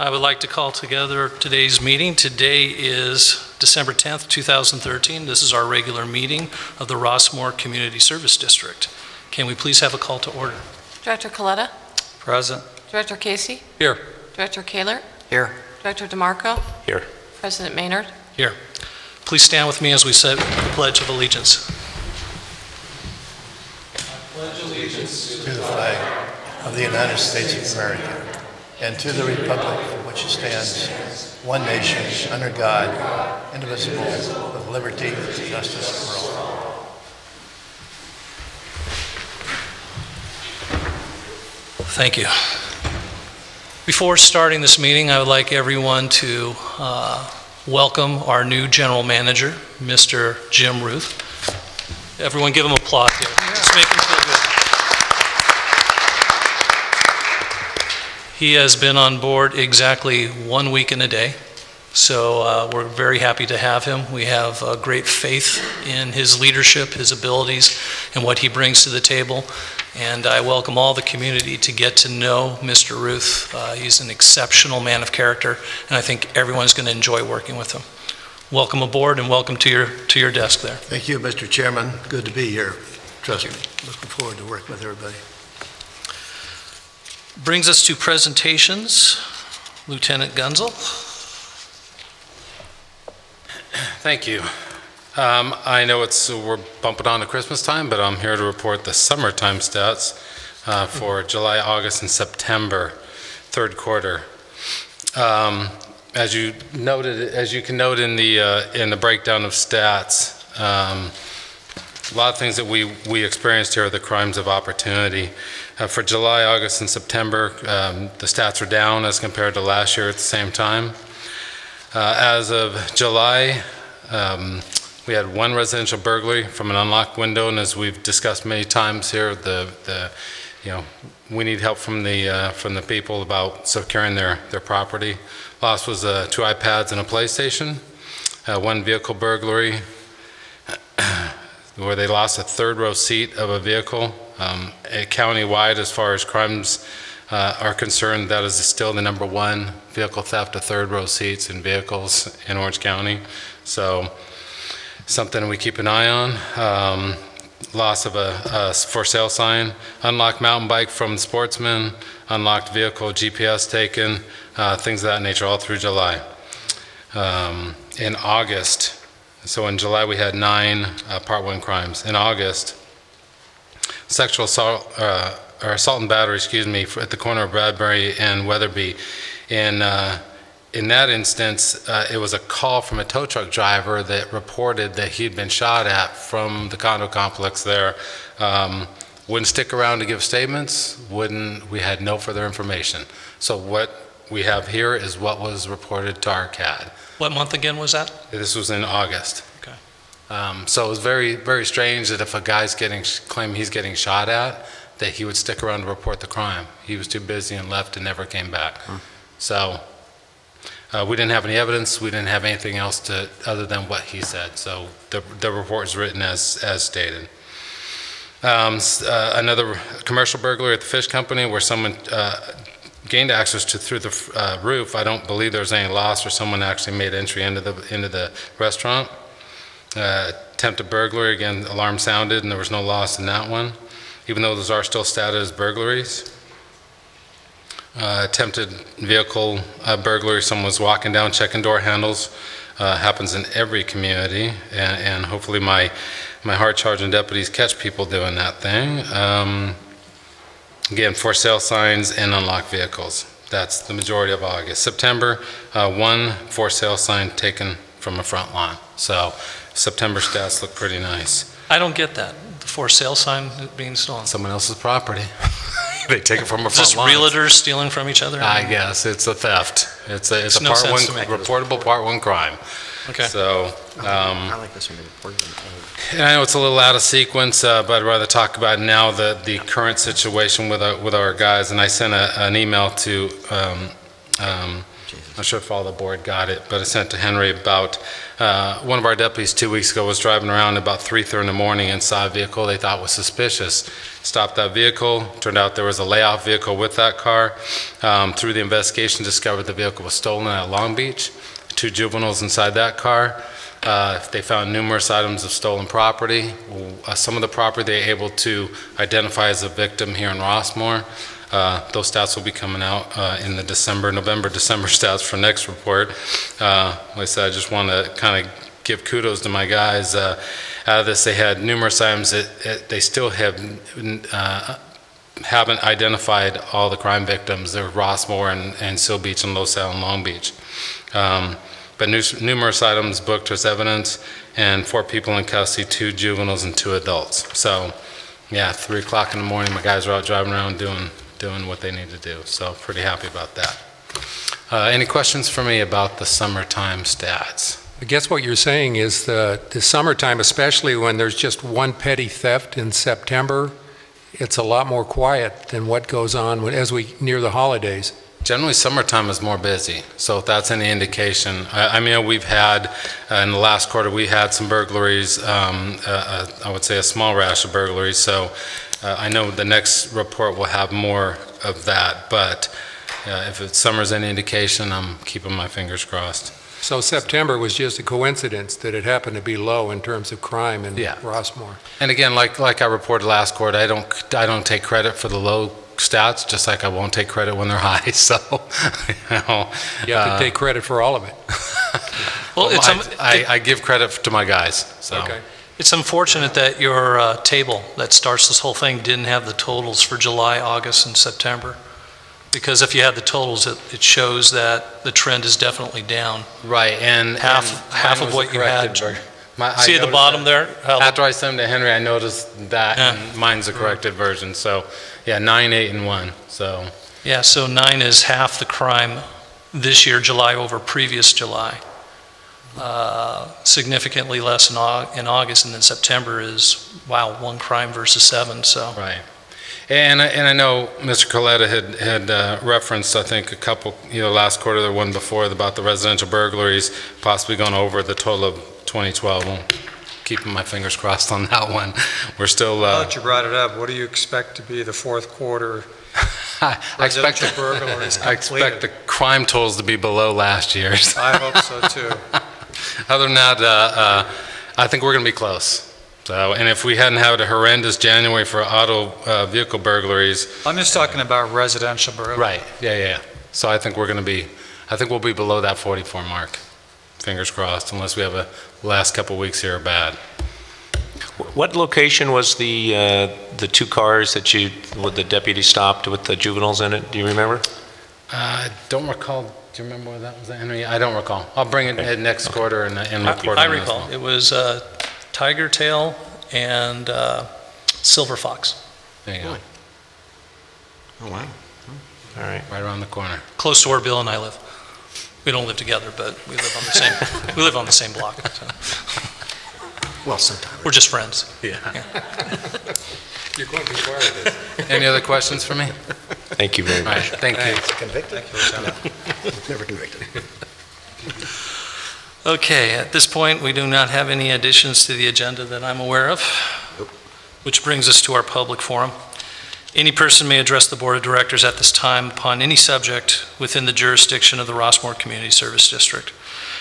I would like to call together today's meeting. Today is December 10th, 2013. This is our regular meeting of the Rossmoor Community Service District. Can we please have a call to order? Director Coletta? Present. Director Casey? Here. Director Kaler? Here. Director DeMarco? Here. President Maynard? Here. Please stand with me as we say the Pledge of Allegiance. I pledge allegiance to the flag of the United States of America and to the republic for which it stands, one nation, under God, indivisible, with liberty and justice for all. Thank you. Before starting this meeting, I would like everyone to uh, welcome our new general manager, Mr. Jim Ruth. Everyone give him applause here. Let's make him feel good. He has been on board exactly one week and a day, so uh, we're very happy to have him. We have uh, great faith in his leadership, his abilities, and what he brings to the table. And I welcome all the community to get to know Mr. Ruth. Uh, He's an exceptional man of character, and I think everyone's going to enjoy working with him. Welcome aboard and welcome to your, to your desk there. Thank you, Mr. Chairman. Good to be here. Trust me, looking forward to working with everybody. Brings us to presentations. Lieutenant Gunzel. Thank you. Um, I know it's, we're bumping on to Christmas time, but I'm here to report the summertime stats uh, for July, August, and September, third quarter. Um, As you noted, as you can note in the, uh, in the breakdown of stats, um, a lot of things that we, we experienced here are the crimes of opportunity. Uh, For July, August, and September, um, the stats are down as compared to last year at the same time. Uh, As of July, um, we had one residential burglary from an unlocked window, and as we've discussed many times here, the, the, you know, we need help from the, uh, from the people about securing their, their property. Lost was uh, two iPads and a PlayStation, Uh, one vehicle burglary, where they lost a third row seat of a vehicle. Um, eh, Countywide, as far as crimes uh, are concerned, that is still the number one vehicle theft of third row seats in vehicles in Orange County. So something we keep an eye on. Um, Loss of a a for sale sign, unlocked mountain bike from sportsman, unlocked vehicle, GPS taken, uh, things of that nature, all through July. Um, In August, so in July, we had nine uh, Part 1 crimes. In August, sexual assault, uh, or assault and battery, excuse me, at the corner of Bradbury and Weatherby. In, uh, in that instance, uh, it was a call from a tow truck driver that reported that he'd been shot at from the condo complex there. Um, Wouldn't stick around to give statements, wouldn't, we had no further information. So what we have here is what was reported to our CAD. What month again was that? This was in August. Okay. Um, So it was very, very strange that if a guy's getting, claim he's getting shot at, that he would stick around to report the crime. He was too busy and left and never came back. So uh, we didn't have any evidence, we didn't have anything else to, other than what he said. So the, the report is written as, as stated. Um, uh, Another commercial burglary at the fish company where someone uh, gained access to, through the uh, roof. I don't believe there was any loss, or someone actually made entry into the, into the restaurant. Uh, Attempted burglary, again, alarm sounded, and there was no loss in that one, even though those are still stated as burglaries. Uh, Attempted vehicle uh, burglary, someone was walking down, checking door handles, uh, happens in every community, and and hopefully my, my hard-charging deputies catch people doing that thing. Um, Again, for sale signs and unlocked vehicles. That's the majority of August. September, uh, one for sale sign taken from a front lawn. So September stats look pretty nice. I don't get that, the for sale sign being stolen. Someone else's property. They take it from a front lawn. Just realtors stealing from each other? I guess, it's a theft. It's a, it's a no part one, reportable part one crime. Okay. So, um, I like this one reported. And I know it's a little out of sequence, uh, but I'd rather talk about now the, the current situation with our, with our guys. And I sent a, an email to um, um, Not sure if all the board got it, but I sent to Henry about, uh, one of our deputies two weeks ago was driving around about 3:30 in the morning and saw a vehicle they thought was suspicious. Stopped that vehicle, turned out there was a layoff vehicle with that car. Um, Through the investigation, discovered the vehicle was stolen at Long Beach. Two juveniles inside that car. Uh, They found numerous items of stolen property. Uh, Some of the property they were able to identify as a victim here in Rossmoor. Uh, Those stats will be coming out uh, in the December, November, December stats for next report. Uh, Like I said, I just want to kind of give kudos to my guys. Uh, Out of this, they had numerous items that that they still have, haven't identified all the crime victims. They're Rossmoor and and Seal Beach and Los Al and Long Beach. Um, But numerous items booked as evidence, and four people in custody, two juveniles and two adults. So, yeah, 3 o'clock in the morning, my guys are out driving around doing, doing what they need to do, so pretty happy about that. Uh, Any questions for me about the summertime stats? I guess what you're saying is the, the summertime, especially when there's just one petty theft in September, it's a lot more quiet than what goes on when- as we near the holidays. Generally, summertime is more busy, so if that's any indication, I I mean, we've had, uh, in the last quarter, we had some burglaries, um, uh, uh, I would say a small rash of burglaries, so uh, I know the next report will have more of that, but uh, if it's summer's any indication, I'm keeping my fingers crossed. So September was just a coincidence that it happened to be low in terms of crime in Yeah. Rossmoor. And again, like, like I reported last quarter, I don't, I don't take credit for the low stats, just like I won't take credit when they're high, so, you know. You have uh, to take credit for all of it. Well, it's, um, I, I give credit to my guys, so. Okay. It's unfortunate that your uh, table that starts this whole thing didn't have the totals for July, August, and September. Because if you had the totals, it, it shows that the trend is definitely down. Right, and. Half- and half of what you had. My- See at the bottom that. there? After I sent them to Henry, I noticed that, Yeah. and mine's the corrected version, so, yeah, nine, eight, and one, so, Yeah, so nine is half the crime this year, July over previous July. Uh, Significantly less in in August, and then September is, wow, one crime versus seven, so. right. And, I- and I know Mr. Coletta had, had uh, referenced, I think, a couple, either last quarter or the one before, about the residential burglaries possibly going over the total of 2012. Well, Keeping my fingers crossed on that one. We're still, Now uh, that you brought it up, what do you expect to be the fourth quarter I expect, the, burglaries I expect the crime totals to be below last year's. I hope so, too. Other than that, uh, uh, I think we're going to be close. So, and if we hadn't had a horrendous January for auto uh, vehicle burglaries, I'm just talking about residential burglaries. right, yeah, yeah, yeah. So I think we're going to be, I think we'll be below that 44 mark. Fingers crossed, unless we have a last couple weeks here are bad. What location was the, uh, the two cars that you, with the deputy stopped with the juveniles in it? Do you remember? Uh, I don't recall, do you remember where that was, Henry? I don't recall. I'll bring it in next quarter and, and report I on this recall, it was uh, Tiger Tail and uh, Silver Fox, There you go, Oh, wow. All right. right around the corner. close to where Bill and I live. We don't live together, but we live on the same, we live on the same block. so Well, sometimes. We're just friends. Yeah. You're going to be part of this. Any other questions for me? Thank you very All right, much. thank you. Convicted? Never convicted. Okay, at this point, we do not have any additions to the agenda that I'm aware of, which brings us to our public forum. Any person may address the Board of Directors at this time upon any subject within the jurisdiction of the Rossmoor Community Service District.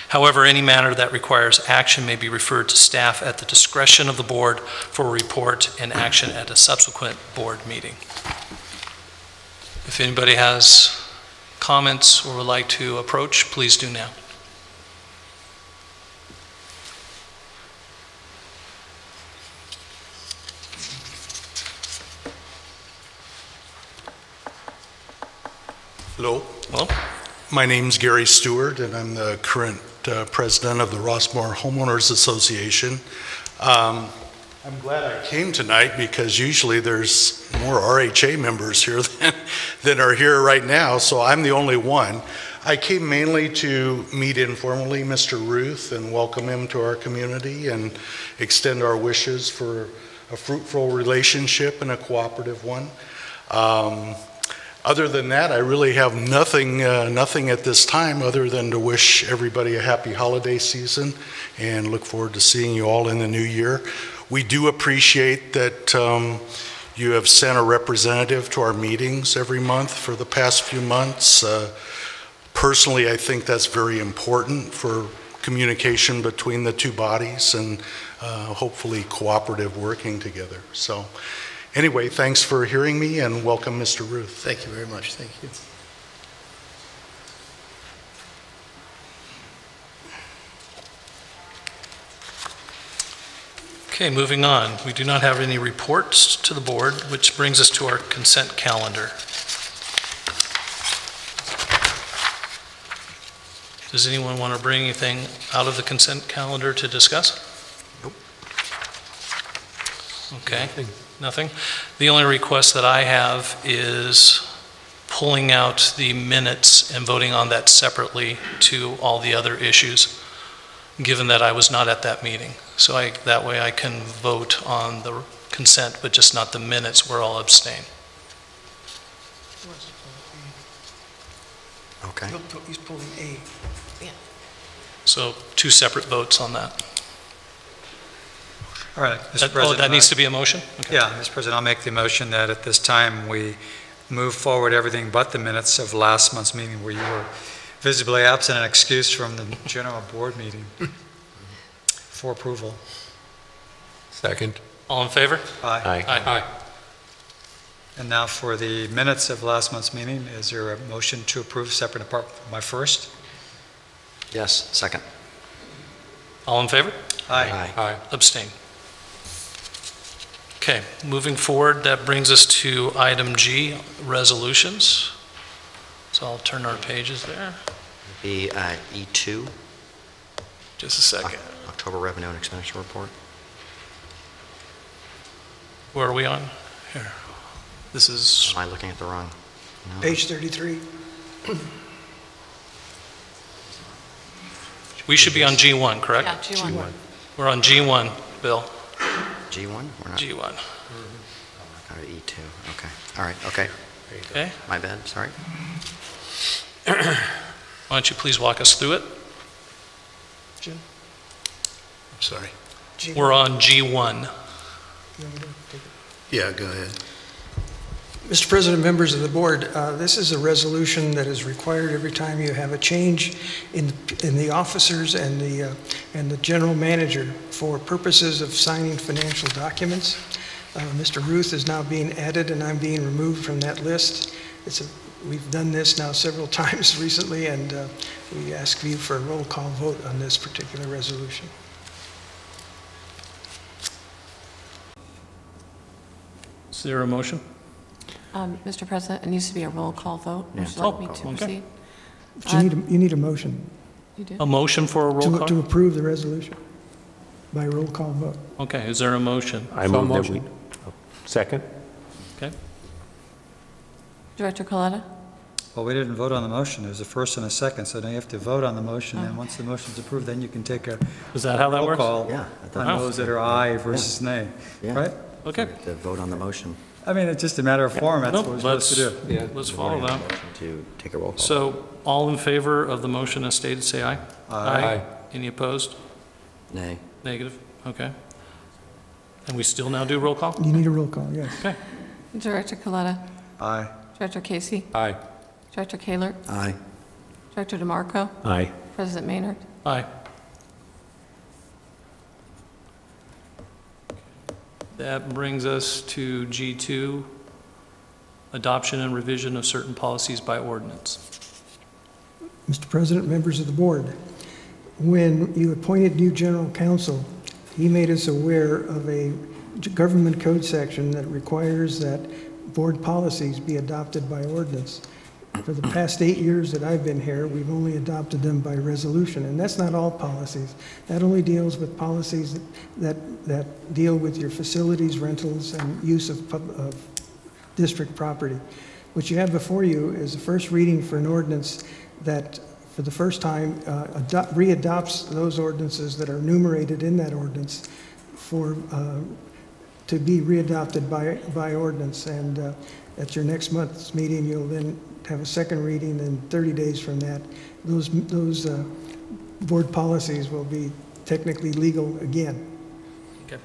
However, any matter that requires action may be referred to staff at the discretion of the board for a report and action at a subsequent board meeting. If anybody has comments or would like to approach, please do now. Hello. Hello? My name's Gary Stewart, and I'm the current uh, president of the Rossmoor Homeowners Association. Um, I'm glad I came tonight because usually there's more RHA members here than, than are here right now, so I'm the only one. I came mainly to meet informally Mr. Ruth and welcome him to our community and extend our wishes for a fruitful relationship and a cooperative one. Um, Other than that, I really have nothing, uh, nothing at this time, other than to wish everybody a happy holiday season and look forward to seeing you all in the new year. We do appreciate that um, you have sent a representative to our meetings every month for the past few months. Uh, Personally, I think that's very important for communication between the two bodies and uh, hopefully cooperative working together. So anyway, thanks for hearing me and welcome, Mr. Ruth. Thank you very much, thank you. Okay, moving on. We do not have any reports to the board, which brings us to our consent calendar. Does anyone want to bring anything out of the consent calendar to discuss? Nope. Okay, nothing? The only request that I have is pulling out the minutes and voting on that separately to all the other issues, given that I was not at that meeting. So I, that way I can vote on the consent, but just not the minutes where I'll abstain. Okay. He's pulling A. So two separate votes on that. All right, That- Mr. Oh, President. that needs to be a motion? Okay. Yeah, Mr. President, I'll make the motion that at this time, we move forward everything but the minutes of last month's meeting where you were visibly absent and excused from the general board meeting for approval. Second. All in favor? Aye. Aye. Aye. And now for the minutes of last month's meeting, is there a motion to approve separate and apart from my first? Yes, second. All in favor? Aye. Aye. Abstain. Okay, moving forward, that brings us to item G, resolutions. So I'll turn our pages there. Be uh, E2, Just a second. October Revenue and Expenditure Report. Where are we on? Here. This is, Am I looking at the wrong? no? Page 33. we should be on G1, correct? Yeah, G1. We're on G1, Bill, G1? We're not, G1. not at E2. Okay, all right, okay. Okay, My bad, sorry. why don't you please walk us through it? Jim? I'm sorry. G- We're on G1. No, we don't take it. Yeah, go ahead. Mr. President, members of the board, uh, this is a resolution that is required every time you have a change in, in the officers and the, uh, and the general manager for purposes of signing financial documents. Uh, Mr. Ruth is now being added, and I'm being removed from that list. It's a, we've done this now several times recently, and uh, we ask you for a roll call vote on this particular resolution. Is there a motion? Um, Mr. President, it needs to be a roll call vote. Would you Oh, like me to okay. proceed? But you need, a- you need a motion You do? A motion for a roll to, to call? approve the resolution by roll call vote. Okay, is there a motion? I So move that we... motion. Second? Director Coletta? Well, we didn't vote on the motion. There's a first and a second, so now you have to vote on the motion, and Oh. once the motion's approved, then you can take a Is that how that roll works? call Yeah. I thought- on those that are aye versus nay, Yeah. right? Okay. To vote on the motion, I mean, it's just a matter of form, that's what Nope, we're let's, supposed to do. let's follow that. motion to take a roll call. So, all in favor of the motion as stated, say aye. Aye. Any opposed? Nay. Negative? Okay. And we still now do roll call? You need a roll call, yes. Okay. Director Coletta? Aye. Director Casey? Aye. Director Kaler? Aye. Director DeMarco? Aye. President Maynard? Aye. That brings us to G2, adoption and revision of certain policies by ordinance. Mr. President, members of the board, when you appointed new general counsel, he made us aware of a government code section that requires that board policies be adopted by ordinance. For the past eight years that I've been here, we've only adopted them by resolution, and that's not all policies. That only deals with policies that- that, that deal with your facilities, rentals, and use of, pub- of district property. What you have before you is a first reading for an ordinance that, for the first time, uh, those ordinances that are enumerated in that ordinance for, uh, to be readopted by, by ordinance. And uh, At your next month's meeting, you'll then have a second reading, and 30 days from that, those, those uh, board policies will be technically legal again. Okay.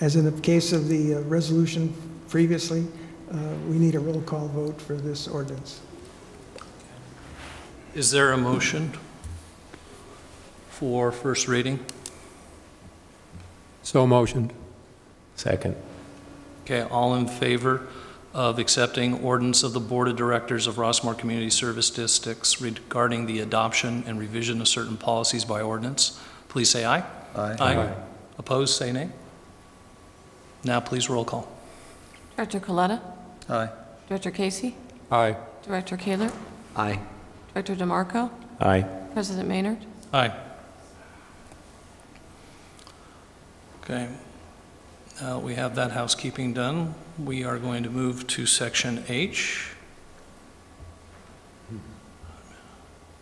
As in the case of the uh, resolution previously, uh, we need a roll call vote for this ordinance. Is there a motion for first reading? So motioned. Second. Okay, all in favor of accepting ordinance of the Board of Directors of Rossmoor Community Service Districts regarding the adoption and revision of certain policies by ordinance, please say aye. Aye. Aye. Opposed, say nay. Now, please roll call. Director Coletta? Aye. Director Casey? Aye. Director Kaler? Aye. Director DeMarco? Aye. President Maynard? Aye. Okay. Now we have that housekeeping done. We are going to move to section H.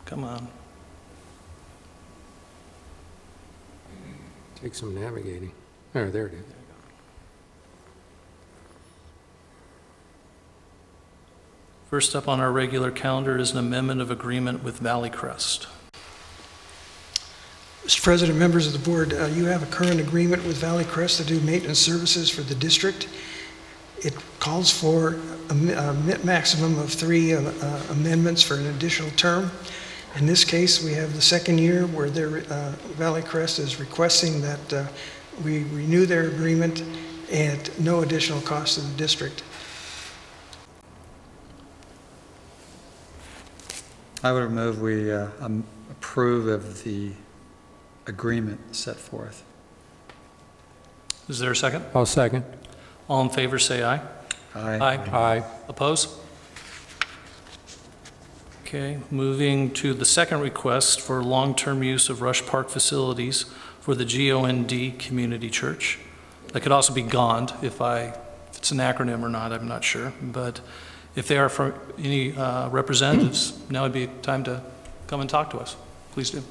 Come on. Take some navigating. There, there it is. First up on our regular calendar is an amendment of agreement with Valley Crest. Mr. President, members of the board, uh, you have a current agreement with Valley Crest to do maintenance services for the district. It calls for a a maximum of three uh, uh, amendments for an additional term. In this case, we have the second year where their, uh, Valley Crest is requesting that uh, we renew their agreement at no additional cost to the district. I would move we um, approve of the agreement set forth. Is there a second? I'll second. All in favor, say aye. Aye. Aye. Oppose? Okay, moving to the second request for long-term use of Rush Park facilities for the GOND Community Church. That could also be GOND, if I, if it's an acronym or not, I'm not sure. But if they are from any uh, representatives, now would be time to come and talk to us. Please do.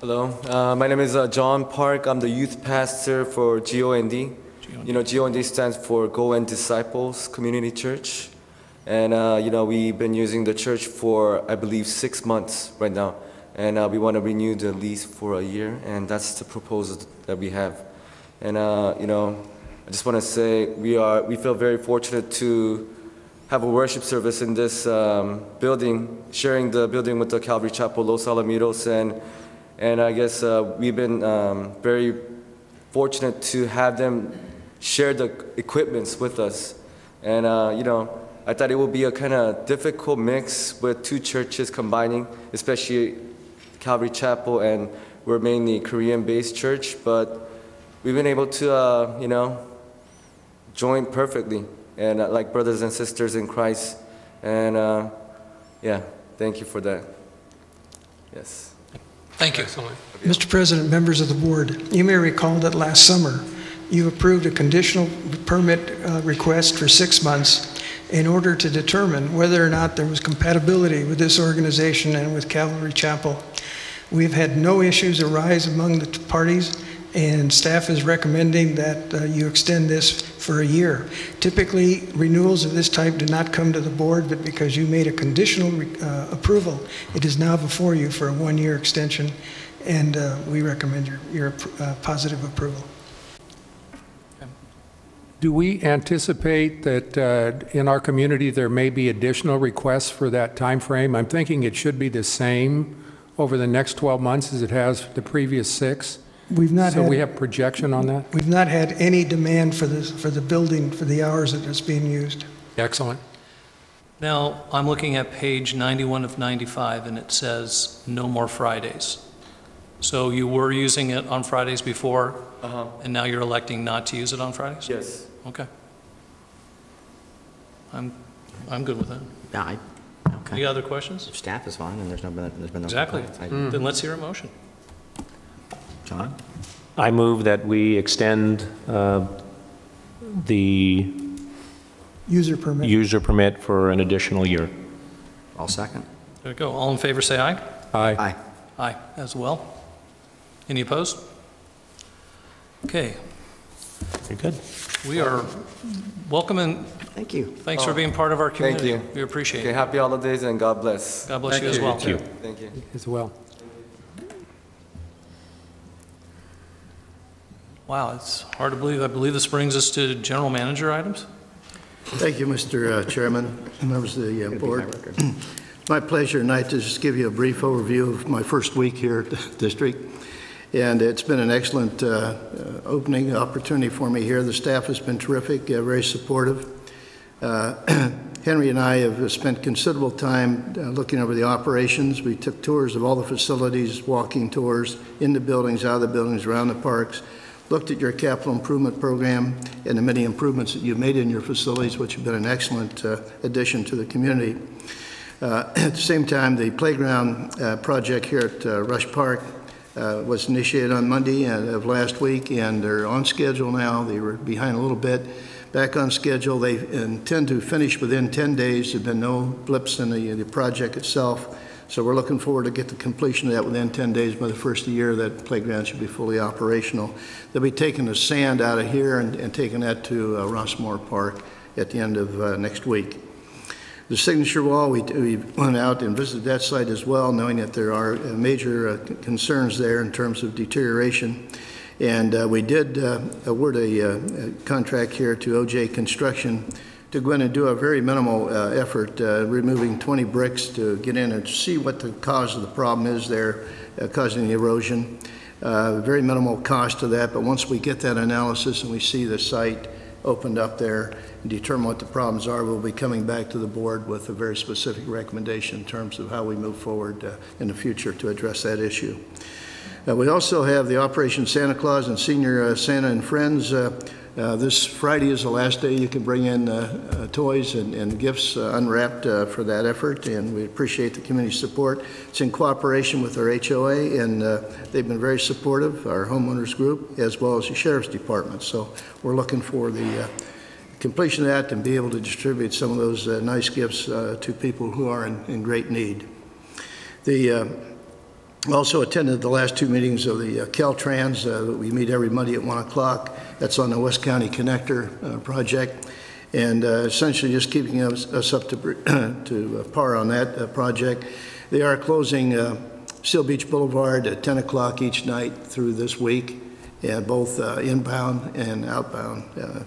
Hello, uh, my name is uh, John Park. I'm the youth pastor for GOND. You know, GOND stands for Go and Disciples Community Church. And, uh, you know, we've been using the church for, I believe, six months right now. And uh, we want to renew the lease for a year, and that's the proposal that we have. And, uh, you know, I just want to say we, are, we feel very fortunate to have a worship service in this um, building, sharing the building with the Calvary Chapel Los Alamitos. And, and I guess uh, we've been um, very fortunate to have them share the equipments with us. And, uh, you know, I thought it would be a kind of difficult mix with two churches combining, especially Calvary Chapel, and we're mainly Korean-based church, but we've been able to, uh, you know, join perfectly, and uh, like brothers and sisters in Christ. And uh, yeah, thank you for that. Yes. Thank you. Excellent. Mr. President, members of the board, you may recall that last summer, you approved a conditional permit uh, request for six months in order to determine whether or not there was compatibility with this organization and with Calvary Chapel. We've had no issues arise among the parties, and staff is recommending that uh, you extend this for a year. Typically, renewals of this type do not come to the board, but because you made a conditional uh, approval, it is now before you for a one-year extension, and uh, we recommend your, your uh, positive approval. Do we anticipate that uh, in our community, there may be additional requests for that time frame? I'm thinking it should be the same over the next 12 months as it has the previous six. We've not So we have projection on that? we've not had any demand for this, for the building, for the hours that it's being used. Excellent. Now, I'm looking at page 91 of 95, and it says no more Fridays. So you were using it on Fridays before, Uh-huh. and now you're electing not to use it on Fridays? Yes. Okay. I'm, I'm good with that. Yeah, I, Any okay. other questions? If staff is fine and there's no, there's been no Exactly. complaints. I- Then let's hear a motion. John? I move that we extend uh, the User permit. user permit for an additional year. All second? There we go. All in favor, say aye. Aye. Aye. Aye, as well. Any opposed? Okay, Very good. we are welcome and Thank you. thanks for being part of our Thank community. you. We appreciate Okay, it. happy holidays and God bless. God bless you as well. Thank you. Thank you. as well. Wow, it's hard to believe. I believe this brings us to general manager items. Thank you, Mr. uh, Chairman, members of the uh, board. My pleasure tonight to just give you a brief overview of my first week here at the district. And it's been an excellent uh, uh, opening opportunity for me here. The staff has been terrific, uh, very supportive. Uh, Henry and I have spent considerable time uh, looking over the operations. We took tours of all the facilities, walking tours, in the buildings, out of the buildings, around the parks, looked at your capital improvement program and the many improvements that you've made in your facilities, which have been an excellent uh, addition to the community. Uh, At the same time, the playground uh, project here at uh, Rush Park uh, was initiated on Monday of last week, and they're on schedule now. They were behind a little bit, back on schedule. They intend to finish within 10 days. There've been no blips in the, the project itself, so we're looking forward to get the completion of that within 10 days. By the first of the year, that playground should be fully operational. They'll be taking the sand out of here and, and taking that to uh, Rossmoor Park at the end of uh, next week. The signature wall, we, we went out and visited that site as well, knowing that there are uh, major uh, concerns there in terms of deterioration. And uh, we did uh, award a, uh, a contract here to OJ Construction to go in and do a very minimal uh, effort, uh, removing 20 bricks to get in and see what the cause of the problem is there uh, causing the erosion. Uh, Very minimal cost to that, but once we get that analysis and we see the site opened up there and determine what the problems are, we'll be coming back to the board with a very specific recommendation in terms of how we move forward uh, in the future to address that issue. Uh, We also have the Operation Santa Claus and Senior Santa and Friends. Uh, This Friday is the last day you can bring in uh, uh, toys and and gifts uh, unwrapped uh, for that effort, and we appreciate the community support. It's in cooperation with our HOA, and they've been very supportive, our homeowners group, as well as the Sheriff's Department. So we're looking for the completion of that and be able to distribute some of those nice gifts to people who are in in great need. The also attended the last two meetings of the uh, Caltrans. Uh, We meet every Monday at 1 o'clock. That's on the West County Connector uh, project. And uh, essentially just keeping us us up to to par on that uh, project. They are closing uh, Seal Beach Boulevard at 10 o'clock each night through this week, and both uh, inbound and outbound uh,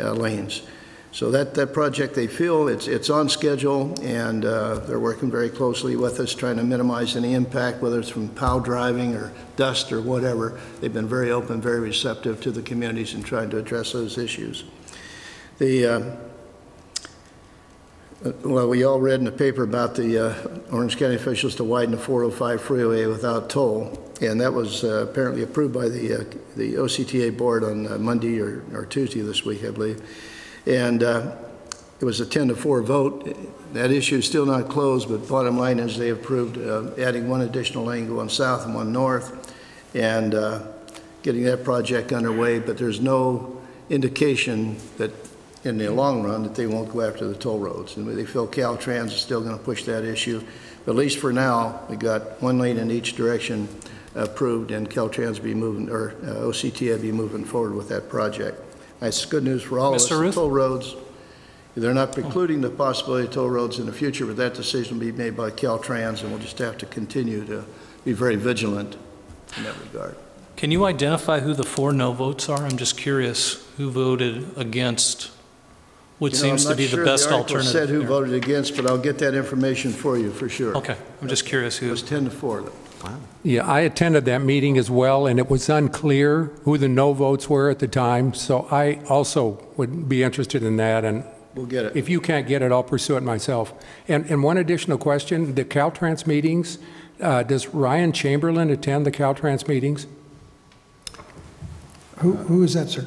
uh, lanes. So that, that project, they feel it's, it's on schedule, and uh, they're working very closely with us, trying to minimize any impact, whether it's from POW driving or dust or whatever. They've been very open, very receptive to the communities and trying to address those issues. The, uh, well, we all read in the paper about the uh, Orange County officials to widen the 405 freeway without toll, and that was uh, apparently approved by the, uh, the OCTA board on uh, Monday or or Tuesday this week, I believe. And uh, it was a 10 to 4 vote. That issue is still not closed, but bottom line is they approved uh, adding one additional lane going south and one north, and uh, getting that project underway, but there's no indication that in the long run that they won't go after the toll roads. And they feel Caltrans is still going to push that issue. But at least for now, we got one lane in each direction approved, and Caltrans be moving, or uh, OCTA be moving forward with that project. That's good news for all of us. Mr. Ruth? Toll roads, they're not precluding the possibility of toll roads in the future, but that decision will be made by Caltrans, and we'll just have to continue to be very vigilant in that regard. Can you identify who the four no votes are? I'm just curious who voted against what You know, seems to be the best alternative. I'm not sure the article alternative. said who there. voted against, but I'll get that information for you, for sure. Okay, I'm just curious It who. was 10 to 4, though. Yeah, I attended that meeting as well, and it was unclear who the no votes were at the time, so I also would be interested in that, and We'll get it. if you can't get it, I'll pursue it myself. And, and one additional question, the Caltrans meetings, uh, does Ryan Chamberlain attend the Caltrans meetings? Who, who is that, sir?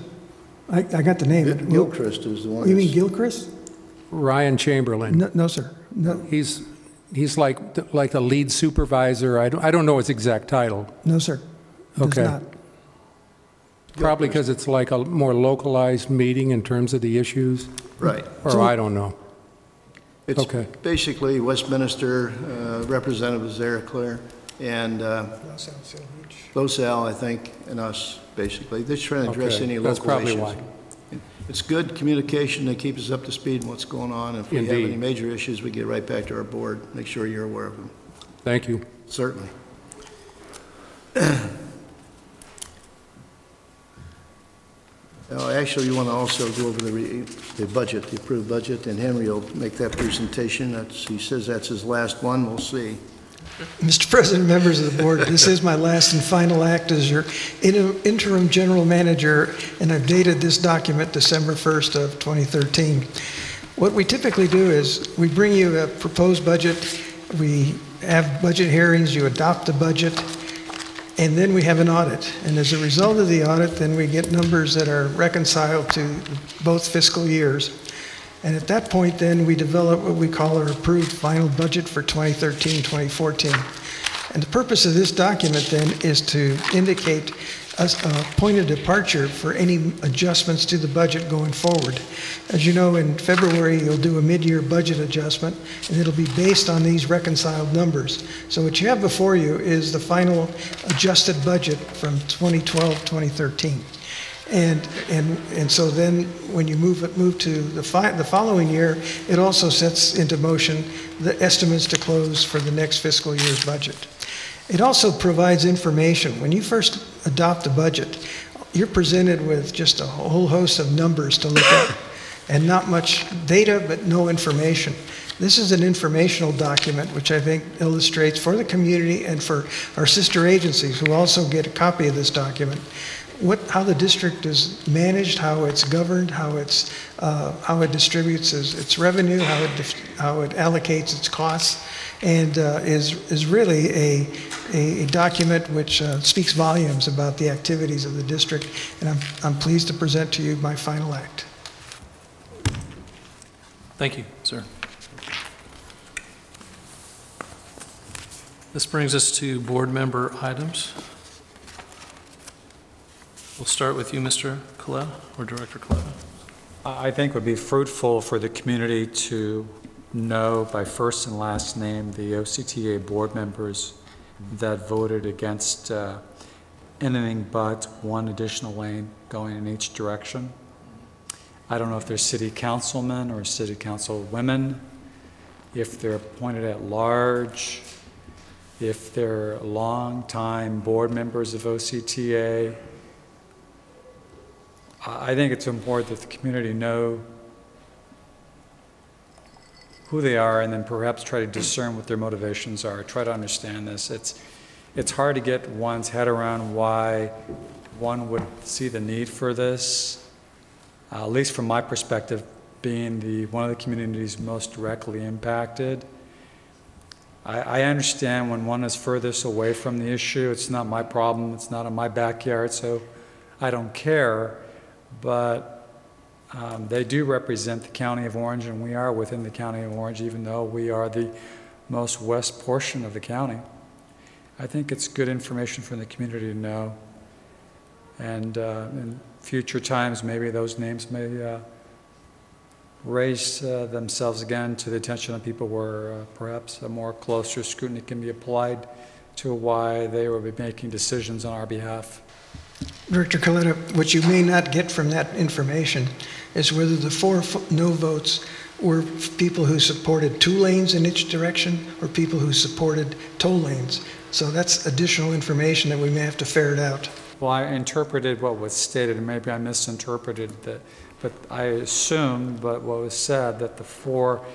I, I got the name. Gilchrist is the one. You mean that's- Gilchrist? Ryan Chamberlain. No, no, sir. No, He's, he's like, the- like the lead supervisor, I don't, I don't know his exact title, no, sir. Does Okay. not. probably because it's like a more localized meeting in terms of the issues, Right. or I don't know. It's Okay. basically Westminster uh, representatives there, Claire. and uh, Los Al, I think, and us, basically. They're trying to address Okay, any that's local probably issues. why. It's good communication, that keeps us up to speed on what's going on. If we have Indeed. any major issues, we get right back to our board, make sure you're aware of them, Thank you. certainly. Uh, Actually, you want to also go over the, re- the budget, the approved budget, and Henry will make that presentation. That's, he says that's his last one, we'll see. Mr. President, members of the board, this is my last and final act as your in- interim general manager, and I've dated this document December 1st of 2013. What we typically do is, we bring you a proposed budget, we have budget hearings, you adopt the budget, and then we have an audit. And as a result of the audit, then we get numbers that are reconciled to both fiscal years. And at that point, then, we develop what we call our approved final budget for 2013, 2014. And the purpose of this document, then, is to indicate a point of departure for any adjustments to the budget going forward. As you know, in February, you'll do a mid-year budget adjustment, and it'll be based on these reconciled numbers. So what you have before you is the final adjusted budget from 2012, 2013. And, and, and so then, when you move, it move to the fi, the following year, it also sets into motion the estimates to close for the next fiscal year's budget. It also provides information. When you first adopt a budget, you're presented with just a whole host of numbers to look at, and not much data, but no information. This is an informational document, which I think illustrates for the community and for our sister agencies who also get a copy of this document, what, how the district is managed, how it's governed, how it's, uh, how it distributes its, its revenue, how it, how it allocates its costs, and uh, is, is really a, a, a document which uh, speaks volumes about the activities of the district, and I'm, I'm pleased to present to you my final act. Thank you, sir. This brings us to board member items. We'll start with you, Mr. Coletta, or Director Coletta. I think it would be fruitful for the community to know by first and last name the OCTA board members that voted against uh, anything but one additional lane going in each direction. I don't know if they're city councilmen or city council women, if they're appointed at large, if they're longtime board members of OCTA. I think it's important that the community know who they are and then perhaps try to discern what their motivations are, try to understand this. It's, it's hard to get one's head around why one would see the need for this, uh, at least from my perspective, being the, one of the communities most directly impacted. I, I understand when one is furthest away from the issue, it's not my problem, it's not in my backyard, so I don't care but um, they do represent the county of Orange, and we are within the county of Orange, even though we are the most west portion of the county. I think it's good information for the community to know. And uh, in future times, maybe those names may uh, raise uh, themselves again to the attention of people where uh, perhaps a more closer scrutiny can be applied to why they will be making decisions on our behalf. Director Coletta, what you may not get from that information is whether the four fo- no votes were people who supported two lanes in each direction or people who supported toll lanes. So that's additional information that we may have to ferret out. Well, I interpreted what was stated, and maybe I misinterpreted that, but I assumed, but what was said, that the four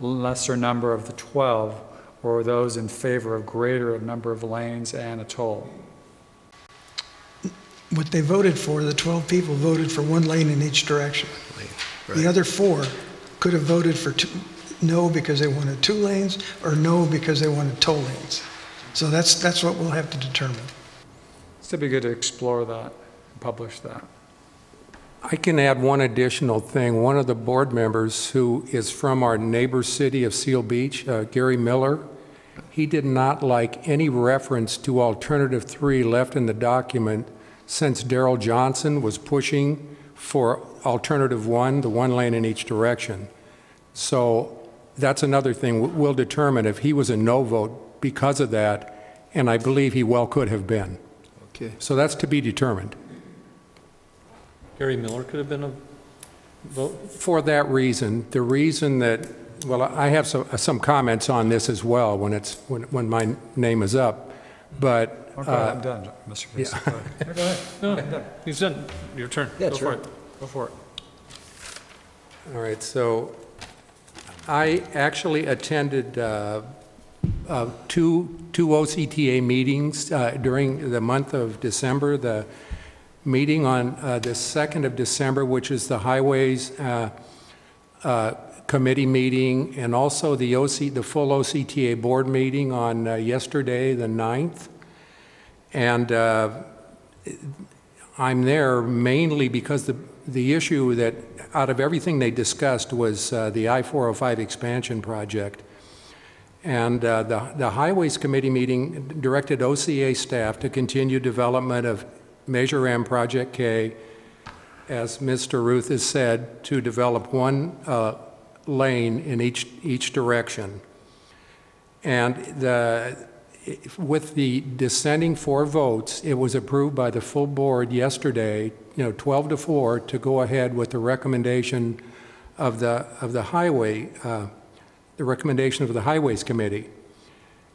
lesser number of the 12 were those in favor of greater number of lanes and a toll. What they voted for, the 12 people voted for one lane in each direction. The other four could have voted for two, no because they wanted two lanes, or no because they wanted toll lanes. So that's, that's what we'll have to determine. Still be good to explore that, and publish that. I can add one additional thing. One of the board members who is from our neighbor city of Seal Beach, uh, Gary Miller, he did not like any reference to alternative three left in the document since Darrell Johnson was pushing for alternative one, the one lane in each direction. So that's another thing. We'll determine if he was a no vote because of that, and I believe he well could have been. Okay. So that's to be determined. Gary Miller could have been a vote? For that reason, the reason that, well, I have some, some comments on this as well when it's, when, when my name is up, but, Go ahead, uh, I'm done, Mr. Reese. yeah. Go ahead. Go ahead. No, Okay, he's done. Your turn. Yeah, Go sure. for it. Go for it. all right, so I actually attended uh, uh, two, two OCTA meetings uh, during the month of December. The meeting on uh, the 2nd of December, which is the Highways uh, uh, Committee meeting, and also the OC, the full OCTA Board meeting on uh, yesterday, the 9th. And uh, I'm there mainly because the, the issue that, out of everything they discussed was uh, the I-405 expansion project. And uh, the, the Highways Committee meeting directed OCTA staff to continue development of Measure M Project K, as Mr. Ruth has said, to develop one uh, lane in each, each direction. And the, with the dissenting four votes, it was approved by the full board yesterday, you know, 12 to 4, to go ahead with the recommendation of the, of the highway, uh, the recommendation of the Highways Committee.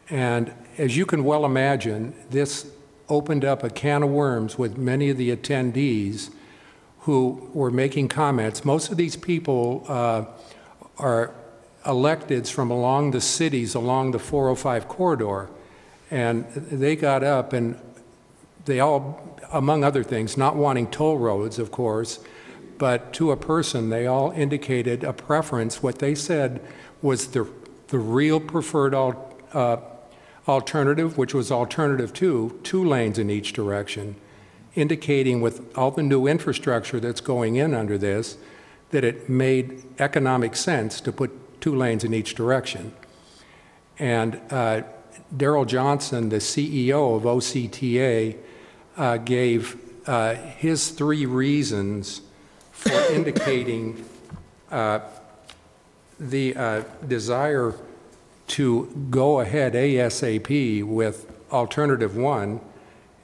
And as you can well imagine, this opened up a can of worms with many of the attendees who were making comments. Most of these people uh, are electeds from along the cities along the 405 corridor. And they got up and they all, among other things, not wanting toll roads, of course, but to a person, they all indicated a preference. What they said was the, the real preferred al, uh, alternative, which was alternative two, two lanes in each direction, indicating with all the new infrastructure that's going in under this, that it made economic sense to put two lanes in each direction. And uh, Darrell Johnson, the CEO of OCTA, uh, gave uh, his three reasons for indicating uh, the uh, desire to go ahead ASAP with alternative one.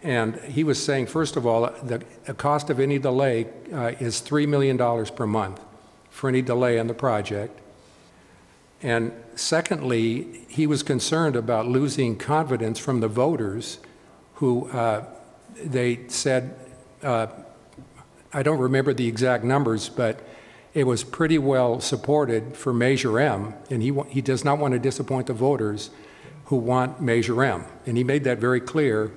And he was saying, first of all, the, the cost of any delay uh, is $3 million per month for any delay in the project. And secondly, he was concerned about losing confidence from the voters who uh, they said, uh, I don't remember the exact numbers, but it was pretty well supported for Measure M, and he, he does not want to disappoint the voters who want Measure M. And he made that very clear.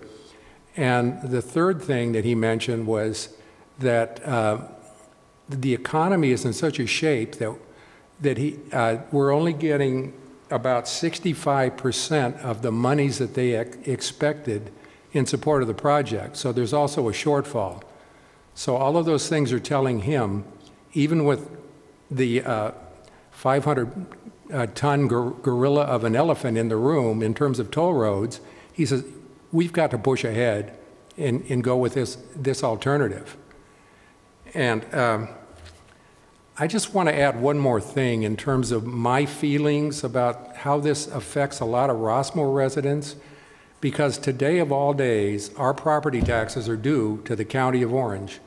And the third thing that he mentioned was that uh, the economy is in such a shape that, that he, uh, we're only getting about 65% of the monies that they ex- expected in support of the project. So there's also a shortfall. So all of those things are telling him, even with the 500-ton gorilla of an elephant in the room in terms of toll roads, he says, we've got to push ahead and, and go with this, this alternative. And um, I just want to add one more thing in terms of my feelings about how this affects a lot of Rossmoor residents, because today of all days, our property taxes are due to the County of Orange.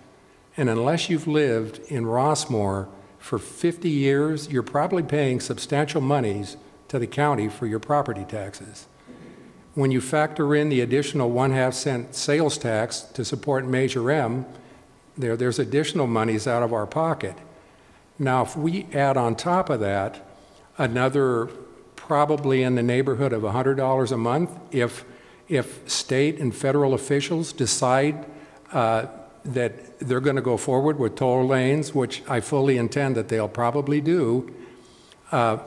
And unless you've lived in Rossmoor for 50 years, you're probably paying substantial monies to the county for your property taxes. When you factor in the additional one-half cent sales tax to support Measure M, there, there's additional monies out of our pocket. Now, if we add on top of that another probably in the neighborhood of $100 a month, if, if state and federal officials decide uh, that they're going to go forward with toll lanes, which I fully intend that they'll probably do, uh,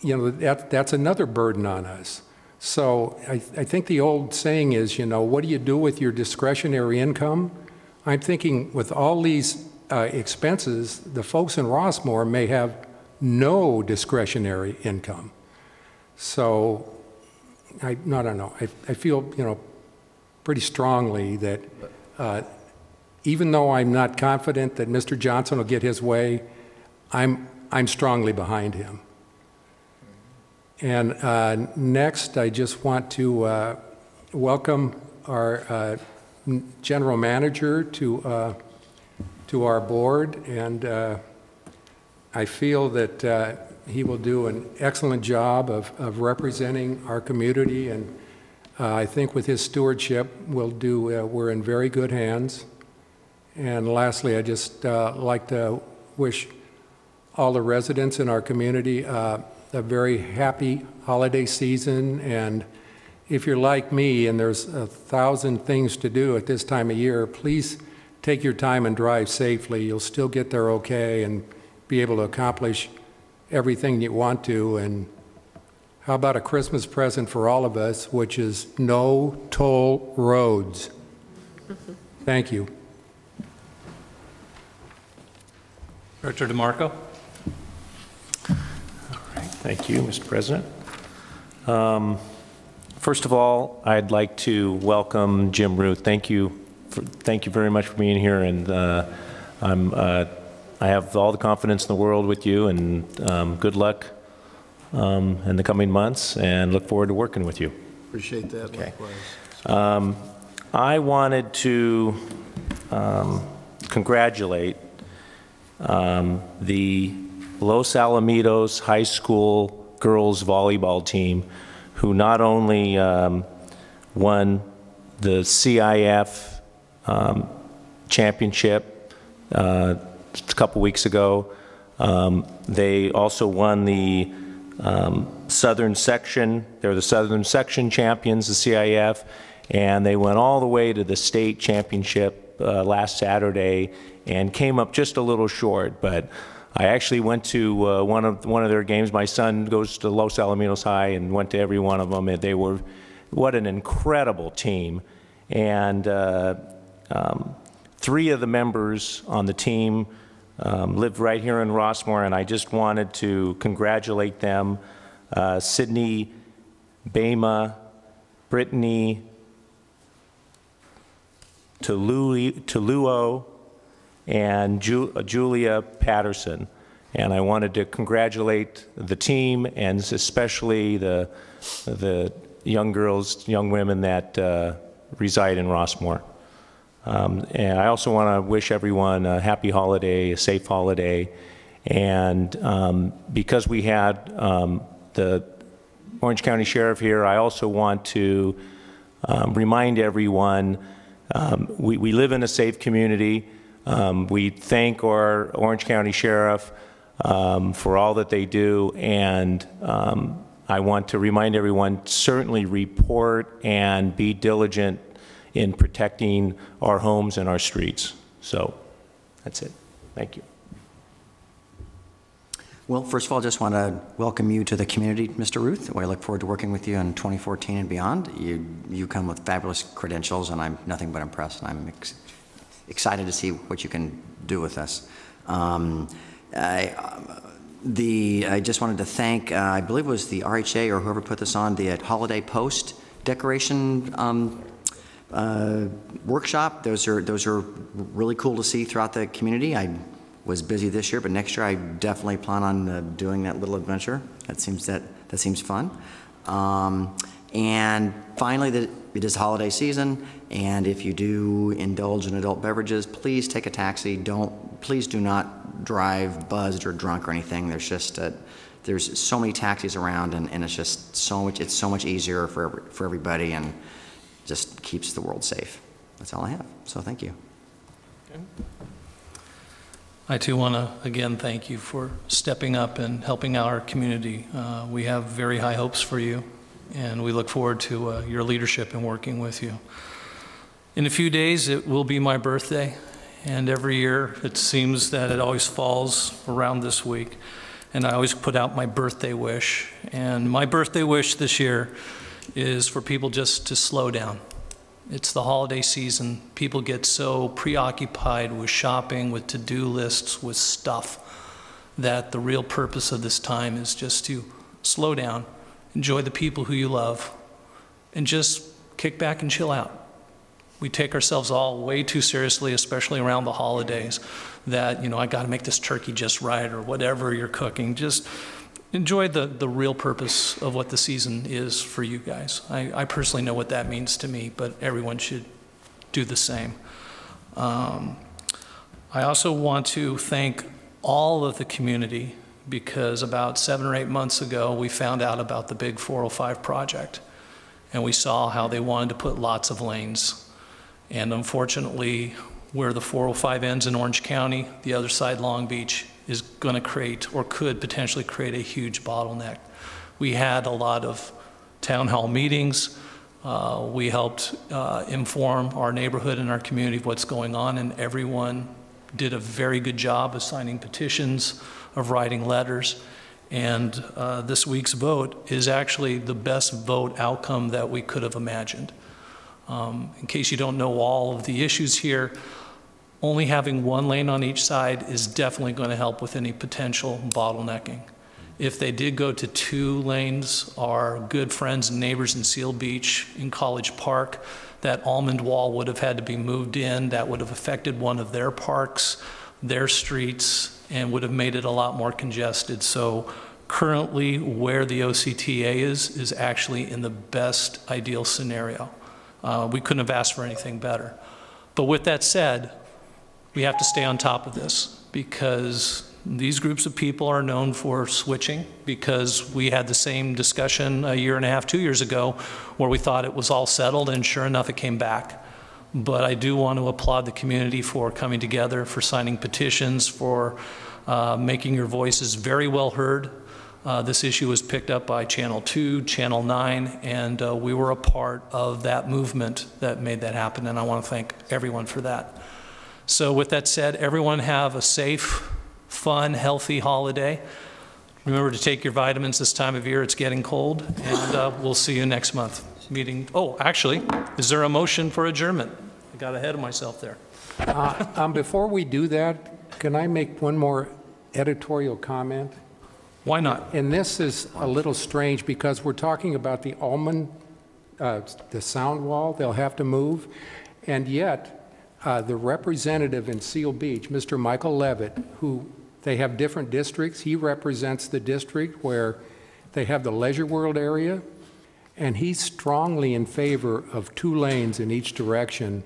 you know, that, that's another burden on us. So I, I think the old saying is, you know, what do you do with your discretionary income? I'm thinking with all these uh, expenses, the folks in Rossmoor may have no discretionary income. So I, no, I don't know. I, I feel, you know, pretty strongly that uh, even though I'm not confident that Mr. Johnson will get his way, I'm, I'm strongly behind him. And uh, next, I just want to uh, welcome our uh, general manager to, uh, to our board, and uh, I feel that uh, he will do an excellent job of, of representing our community, and uh, I think with his stewardship, we'll do, uh, we're in very good hands. And lastly, I just uh, like to wish all the residents in our community uh, a very happy holiday season. And if you're like me and there's a thousand things to do at this time of year, please take your time and drive safely. You'll still get there okay and be able to accomplish everything you want to. And how about a Christmas present for all of us, which is no toll roads? Thank you. Director DeMarco? All right, Thank you, Mr. President. Um, First of all, I'd like to welcome Jim Ruth. Thank you, for- thank you very much for being here, and uh, I'm, uh, I have all the confidence in the world with you, and um, good luck um, in the coming months, and look forward to working with you. Appreciate that Okay. likewise. Um, I wanted to um, congratulate um, the Los Alamitos High School girls volleyball team, who not only um, won the CIF um, championship uh, a couple weeks ago, um, they also won the um, Southern Section, they're the Southern Section champions, the CIF, and they went all the way to the state championship uh, last Saturday and came up just a little short, but I actually went to uh, one of one of their games. My son goes to Los Alamitos High and went to every one of them, and they were what an incredible team. And uh, um, three of the members on the team um, live right here in Rossmoor, and I just wanted to congratulate them. Uh, Sydney, Bama, Brittany, Tulu- Tuluo, and Ju- uh, Julia Patterson. And I wanted to congratulate the team and especially the, the young girls, young women that uh, reside in Rossmoor. Um, And I also want to wish everyone a happy holiday, a safe holiday. And um, because we had um, the Orange County Sheriff here, I also want to um, remind everyone, um, we, we live in a safe community. Um, we thank our Orange County Sheriff for all that they do, and I want to remind everyone, certainly report and be diligent in protecting our homes and our streets. So, that's it. Thank you. Well, first of all, just want to welcome you to the community, Mr. Ruth. We look forward to working with you in 2014 and beyond. You, you come with fabulous credentials, and I'm nothing but impressed. And I'm ex- excited to see what you can do with us. Um, I, um, the, I just wanted to thank, uh, I believe it was the RHA or whoever put this on, the uh, Holiday Post decoration um, uh, workshop. Those are, those are really cool to see throughout the community. I was busy this year, but next year I definitely plan on uh, doing that little adventure. That seems, that, that seems fun. Um, and finally, the, it is holiday season, and if you do indulge in adult beverages, please take a taxi. Don't, please do not drive buzzed or drunk or anything. There's just, uh there's so many taxis around, and, and it's just so much, it's so much easier for, for everybody, and just keeps the world safe. That's all I have. So thank you. I too want to, again, thank you for stepping up and helping our community. Uh, We have very high hopes for you, and we look forward to uh, your leadership and working with you. In a few days, it will be my birthday, and every year, it seems that it always falls around this week, and I always put out my birthday wish. And my birthday wish this year is for people just to slow down. It's the holiday season. People get so preoccupied with shopping, with to do lists, with stuff, that the real purpose of this time is just to slow down, enjoy the people who you love, and just kick back and chill out. We take ourselves all way too seriously, especially around the holidays, that, you know, I got to make this turkey just right or whatever you're cooking. Just enjoy the, the real purpose of what the season is for you guys. I, I personally know what that means to me, but everyone should do the same. Um, I also want to thank all of the community because about seven or eight months ago, we found out about the big 405 project. And we saw how they wanted to put lots of lanes. And unfortunately, where the 405 ends in Orange County, the other side, Long Beach, is going to create or could potentially create a huge bottleneck. We had a lot of town hall meetings. Uh, we helped uh, inform our neighborhood and our community of what's going on, and everyone did a very good job of signing petitions, of writing letters. And uh, this week's vote is actually the best vote outcome that we could have imagined. Um, in case you don't know all of the issues here, only having one lane on each side is definitely going to help with any potential bottlenecking. If they did go to two lanes, our good friends and neighbors in Seal Beach, in College Park, that almond wall would have had to be moved in. That would have affected one of their parks, their streets, and would have made it a lot more congested. So currently, where the OCTA is, is actually in the best ideal scenario. Uh, we couldn't have asked for anything better. But with that said, we have to stay on top of this because these groups of people are known for switching because we had the same discussion a year and a half, two years ago, where we thought it was all settled, and sure enough, it came back. But I do want to applaud the community for coming together, for signing petitions, for uh, making your voices very well heard. Uh, this issue was picked up by Channel 2, Channel 9, and uh, we were a part of that movement that made that happen, and I want to thank everyone for that. So with that said, everyone have a safe, fun, healthy holiday. Remember to take your vitamins this time of year. It's getting cold, and uh, we'll see you next month. Meeting, oh, actually, is there a motion for adjournment? I got ahead of myself there. Uh, um, Before we do that, can I make one more editorial comment? Why not? And this is a little strange because we're talking about the almond, uh, the sound wall, they'll have to move, and yet, uh, the representative in Seal Beach, Mr. Michael Levitt, who, they have different districts, he represents the district where they have the Leisure World area, and he's strongly in favor of two lanes in each direction,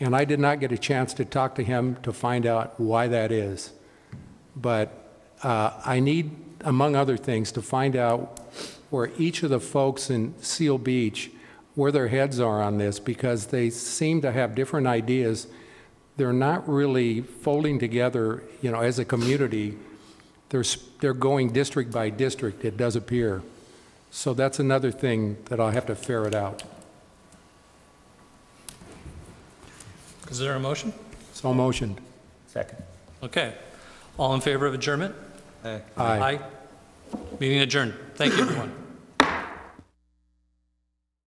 and I did not get a chance to talk to him to find out why that is. But uh, I need, among other things, to find out where each of the folks in Seal Beach, where their heads are on this, because they seem to have different ideas. They're not really folding together, you know, as a community. They're, they're going district by district, it does appear. So that's another thing that I'll have to ferret out. Is there a motion? So motioned. Second. Okay. All in favor of adjournment? Aye. Aye. Meeting adjourned. Thank you, everyone.